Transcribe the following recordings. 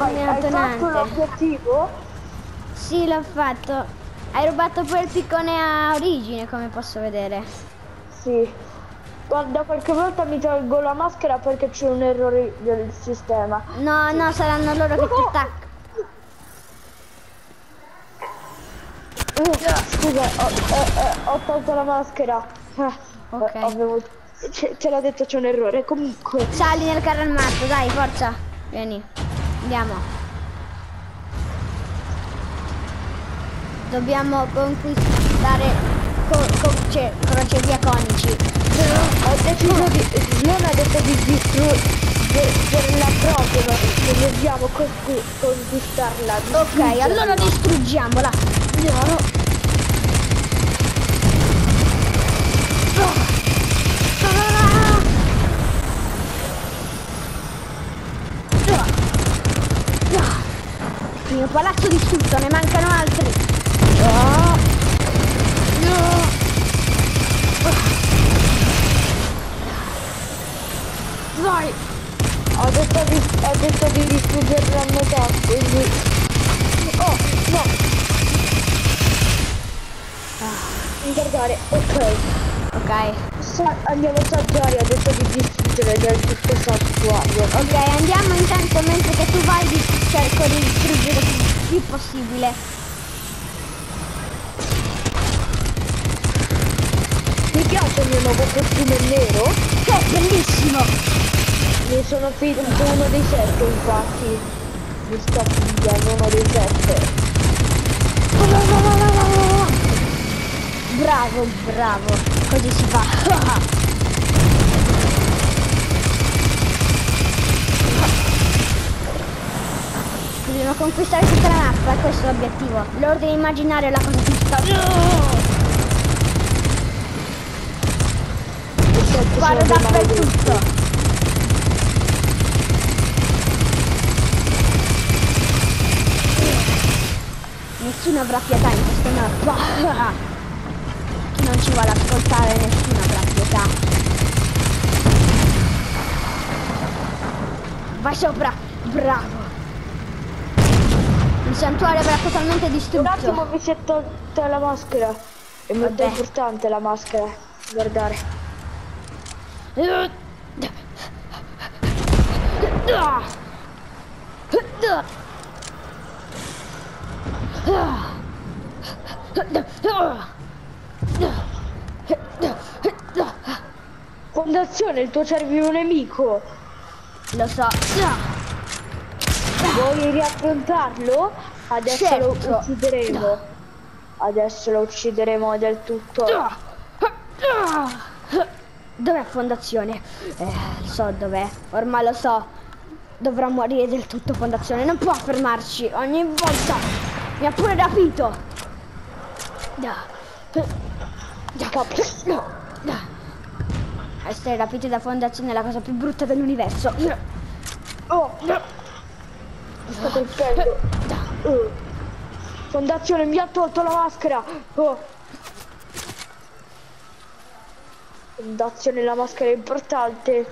Vai, hai fatto l'obiettivo? Sì, l'ho fatto. Hai rubato pure il piccone a origine, come posso vedere. Sì. Guarda, qualche volta mi tolgo la maschera perché c'è un errore del sistema. No, no, saranno loro che ti attaccano. Eh, Scusa, ho, ho- ho- tolto la maschera. Ah, Ok. eh, avevo- ce, ce l'ho detto, c'è un errore. Comunque, Sali nel carro armato, dai, forza. Vieni. Andiamo. Dobbiamo conquistare co- co- cioè, crocevia conici. ho deciso di... Non ha detto di distruggerla proprio, ma noi dobbiamo conqui- conquistarla. Ok, allora distruggiamola. Andiamo. Il mio palazzo distrutto, ne mancano altri. Vai! Ho detto di, ho detto di distruggerla a metà, quindi... Oh, no! Ah, Guardare, ok. Ok. Sa- andiamo saggiare, ho detto di distruggere del tutto santuario. Ok, andiamo intanto mentre che tu vai di- cerco di il possibile. Mi piace il mio nuovo costume nero? Che è bellissimo! Mi sono finito uno dei sette, infatti. Mi sto pigliando uno dei sette. Bravo, bravo. Così si fa. Dobbiamo conquistare tutta la mappa, questo è l'obiettivo. L'ordine immaginario è la. I sette Guarda dappertutto. Nessuno avrà pietà in questa mappa. Chi non ci vuole ascoltare, nessuno avrà pietà. Vai sopra, bravo. Il santuario verrà totalmente Un distrutto. attimo mi si è tolta la maschera. È molto Vabbè. importante la maschera. Guardare. Fondazione, il tuo cervi un nemico. Lo so. Vuoi riaffrontarlo? Adesso Certo. lo uccideremo. Adesso lo uccideremo del tutto. Dov'è fondazione? Eh, so dov'è. Ormai lo so. Dovrà morire del tutto fondazione. Non può fermarci. Ogni volta. Mi ha pure rapito. Essere rapiti da fondazione è la cosa più brutta dell'universo. Oh! Sto colpendo. Oh. Fondazione, mi ha tolto la maschera. Oh. Fondazione, la maschera è importante.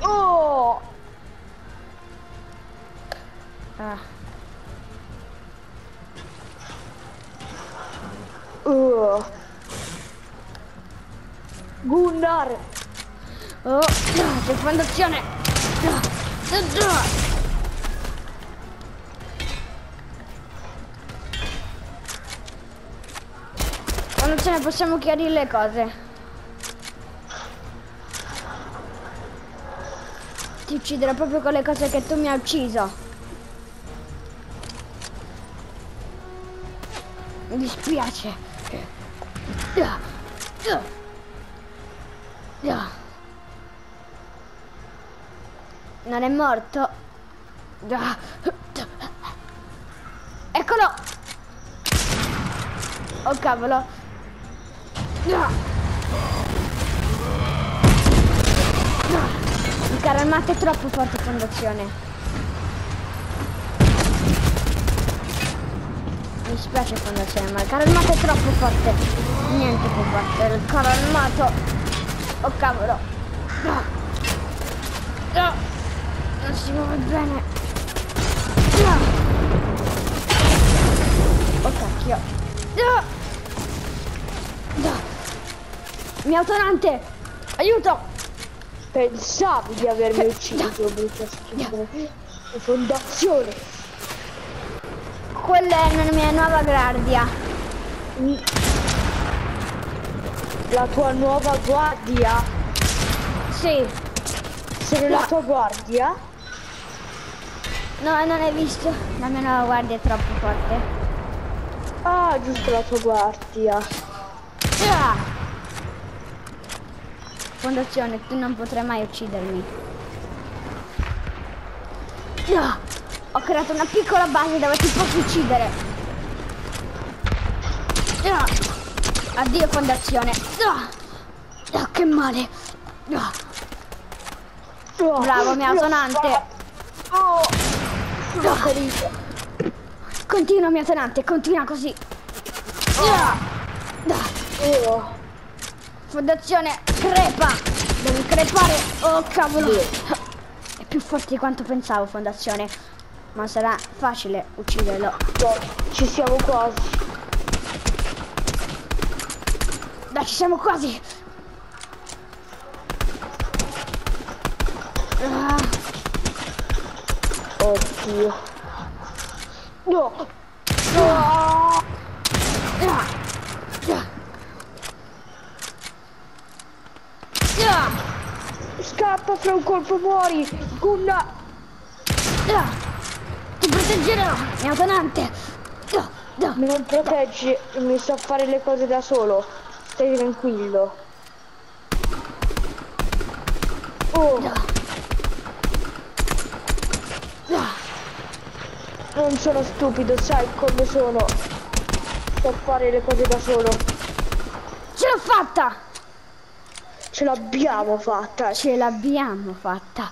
Oh! Ah. Oh. Gunnar! Oh, c'è fondazione. Fondazione, possiamo chiarire le cose. Ti ucciderò proprio con le cose che tu mi hai ucciso. Mi dispiace. Non è morto. Eccolo. Oh cavolo. Il carro armato è troppo forte fondazione. Mi spiace fondazione, ma il carro armato è troppo forte. Niente può battere il carro armato. Oh cavolo. Non si muove bene. Oh cacchio. Mia autonante! Aiuto! Pensavi di avermi ucciso, brutta. Fondazione. Quella è la mia nuova guardia. La tua nuova guardia. Sì. Sono la tua guardia? No, non hai visto? La mia guardia è troppo forte. Ah, giusto la tua guardia. Ah. Fondazione, tu non potrai mai uccidermi. Ah. Ho creato una piccola base dove ti posso uccidere. Ah. Addio fondazione. Ah. Che male. Bravo, mia sonante. Oh, ferito. Continua mia tenante, continua così. Fondazione, crepa! Devi crepare! Oh cavolo! È più forte di quanto pensavo, Fondazione. Ma sarà facile ucciderlo. Ci siamo quasi. Dai, ci siamo quasi! Ah, Oddio. No. No. ah, ah. Ah, Scappa fra un colpo muori. Gunna. Ti proteggerò, mia tenante! Ah, ah. Non proteggi, mi so fare le cose da solo. Stai tranquillo. Oh, Ah. Ah. Non sono stupido, sai come sono. So fare le cose da solo. Ce l'ho fatta! Ce l'abbiamo fatta. Ce l'abbiamo fatta!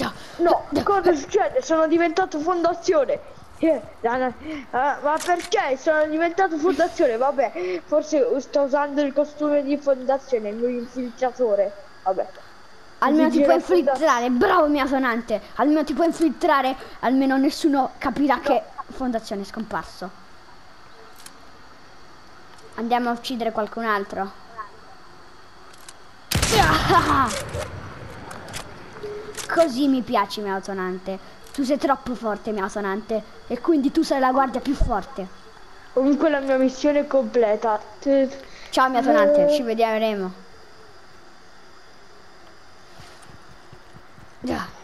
Ah, No, cosa succede? Sono diventato fondazione. Eh, ah, ma perché sono diventato fondazione? Vabbè, forse sto usando il costume di fondazione, il mio infiltratore. Vabbè. Almeno ti puoi infiltrare, bravo mia sonante! Almeno ti puoi infiltrare, almeno nessuno capirà che fondazione è scomparso. Andiamo a uccidere qualcun altro. Ah! Così mi piaci mia sonante. Tu sei troppo forte mia sonante e quindi tu sei la guardia più forte. Comunque la mia missione è completa. Ciao mia sonante, ci vedremo. Ah.